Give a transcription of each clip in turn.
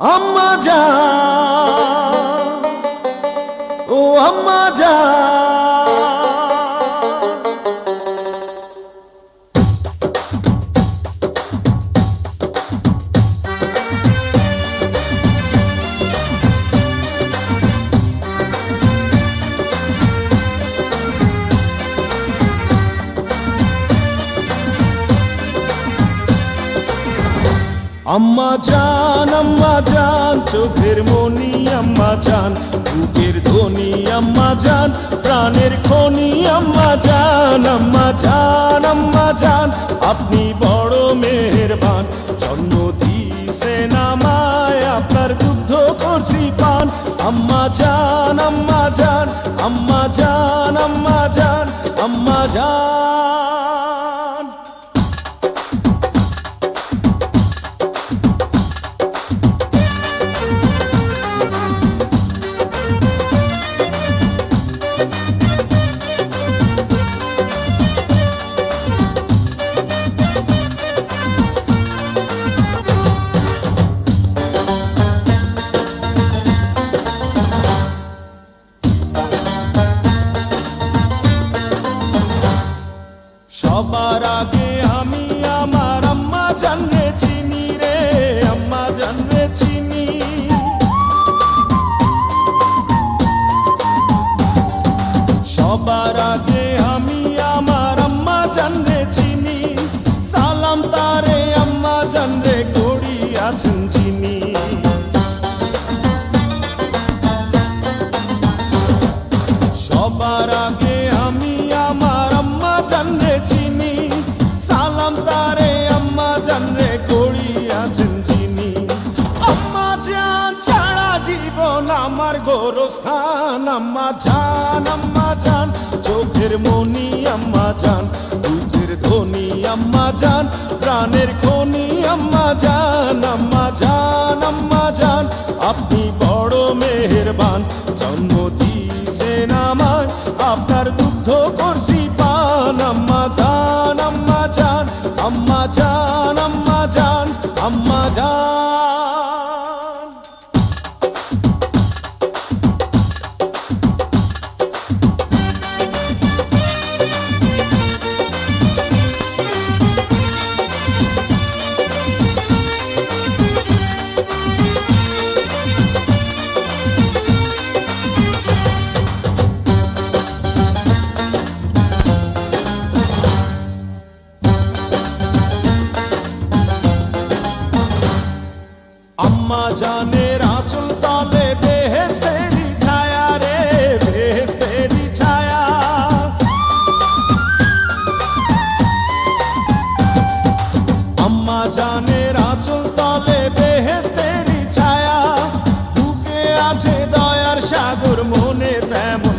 আম্মা জান ও আম্মা জান আম্মা জান আম্মা জান চোখের মনি আম্মা জান বুকের ধ্বনি আম্মা জান প্রাণের খনি আম্মা জান আম্মা জান আম্মা জান আপনি বড় মেহেরবান জন্ম দিয়েছেন আমায় আপনার দুগ্ধ করছি পান আম্মা জান আম্মা জান আম্মা জান আম্মা জান আম্মা জান 지면 গোরস্থান, আম্মা জান আম্মা জান, চোখের মনি আম্মা জান, দুধের ধ্বনি আম্মা জান, প্রাণের খনি, আম্মা জান আম্মা জান আম্মা জান। আপনি বড় মেহেরবান জন্ম দিয়েছেন আমায় আপনার দুগ্ধ করছি পান আম্মা জান। আম্মা জানের আঁচল তলে বেহেস্তেরি ছায়া রে বেহেস্তেরি ছায়া। আম্মা জানের আঁচল তলে বেহেস্তেরি ছায়া, বুকে আছে দয়ার সাগর, মনে তেমন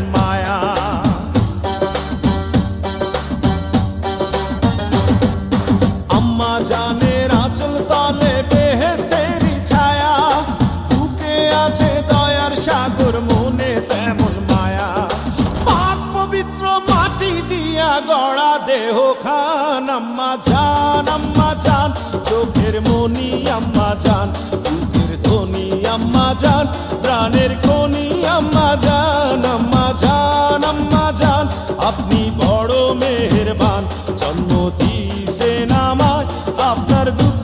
গড়া দেহ খান, আম্মা জান আম্মা জান। চোখের মনি, আম্মা জান। বুকের ধনি, আম্মা জান। প্রাণের খনি, আম্মা জান আম্মা জান আম্মা জান। আপনি বড় মেহেরবান, জন্ম দিয়েছেন আমায়। আপনার দুঃখ